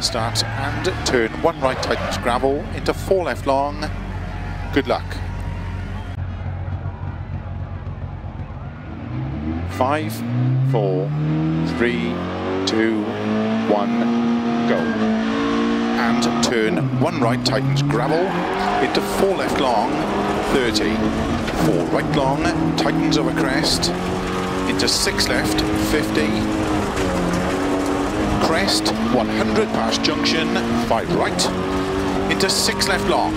Start and turn one right tightens gravel into four left long. Good luck. Five, four, three, two, one, go. And turn one right tightens gravel into four left long, 30. Four right long, tightens over crest, into six left, 50 crest, 100 past junction, 5 right, into 6 left long.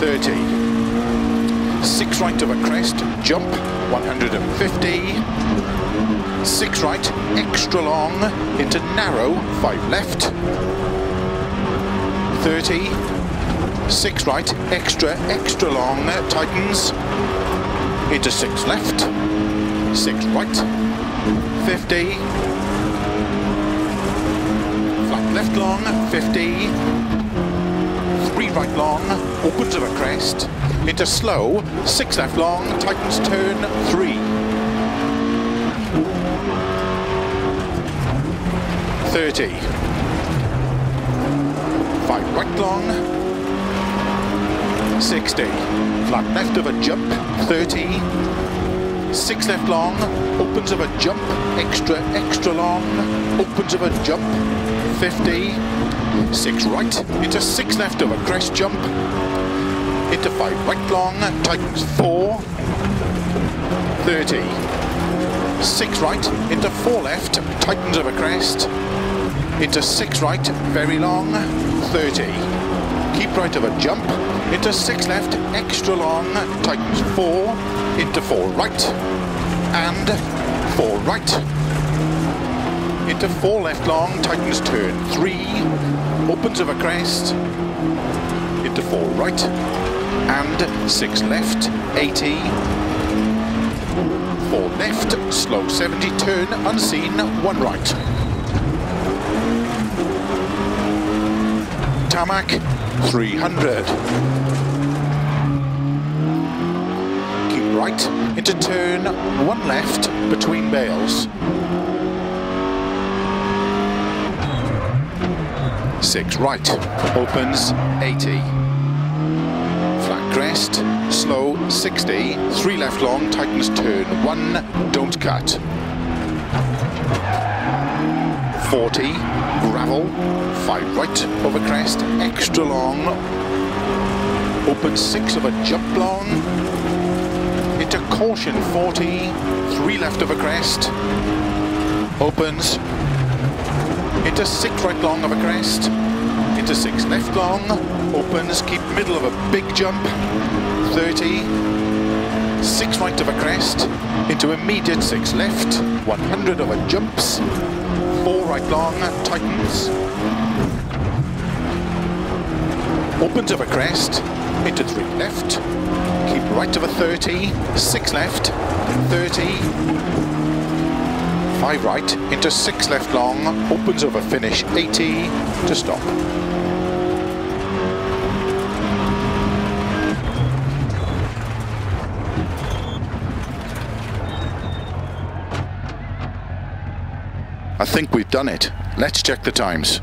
30. 6 right over crest, jump, 150. 6 right, extra long, into narrow, 5 left. 30. 6 right, extra, extra long, uh, tightens, into 6 left. 6 right, 50. Flat left long, 50. Three right long, opens of a crest. Into slow, six left long, tightens turn, three. Thirty. Five right long. Sixty. Flat left of a jump, thirty. Six left long, opens of a jump, extra, extra long, opens of a jump, 50, six right, into six left of a crest jump, into five right long, tightens four, 30, six right, into four left, tightens of a crest, into six right, very long, 30, keep right of a jump, into six left, extra long, tightens four, into four right, and four right. Into four left long, tightens turn three, opens of a crest, into four right, and six left, 80, four left, slow 70, turn unseen, one right. Tarmac, 300. right into turn one left between bales. Six right, opens 80. Flat crest, slow 60, three left long, tightens turn one, don't cut. 40, gravel, five right over crest, extra long, open six of a jump long, into caution 40, three left of a crest, opens, into six right long of a crest, into six left long, opens, keep middle of a big jump, 30, six right of a crest, into immediate six left, 100 of a jumps, four right long, tightens, opens a crest, into three left, keep right of a 30, six left, 30, five right, into six left long, opens over finish. 80 to stop. I think we've done it. Let's check the times.